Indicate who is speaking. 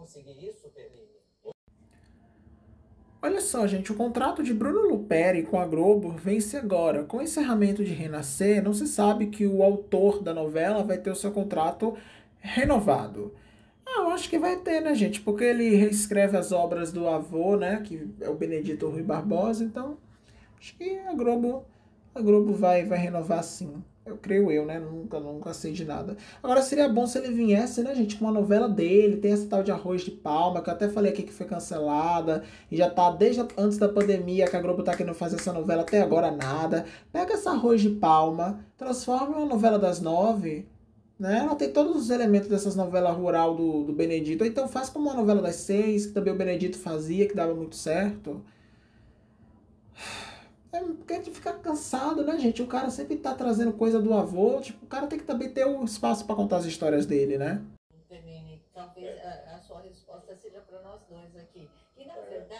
Speaker 1: conseguir isso, Fernini?
Speaker 2: Olha só, gente, o contrato de Bruno Luperi com a Globo vence agora. Com o encerramento de Renascer, não se sabe que o autor da novela vai ter o seu contrato renovado. Ah, eu acho que vai ter, né, gente? Porque ele reescreve as obras do avô, né? Que é o Benedito Rui Barbosa, então acho que a Globo, a Globo vai, vai renovar sim. Eu creio eu, né? Nunca, nunca sei de nada. Agora seria bom se ele viesse, né, gente, com uma novela dele. Tem essa tal de Arroz de Palma, que eu até falei aqui que foi cancelada. E já tá desde antes da pandemia que a Globo tá querendo fazer essa novela, até agora nada. Pega essa Arroz de Palma, transforma em uma novela das nove né? Ela tem todos os elementos dessas novelas rural do, do Benedito. Ou então faz como uma novela das seis, que também o Benedito fazia, que dava muito certo. É porque a gente fica cansado, né, gente? O cara sempre tá trazendo coisa do avô. Tipo, o cara tem que também ter o espaço para contar as histórias dele, né?
Speaker 3: Talvez a, a sua resposta seja para nós dois aqui. E na verdade.